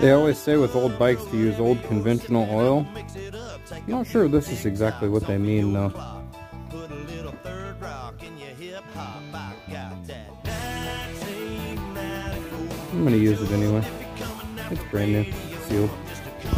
They always say with old bikes to use old conventional oil. I'm not sure this is exactly what they mean though. I'm gonna use it anyway. It's brand new, sealed.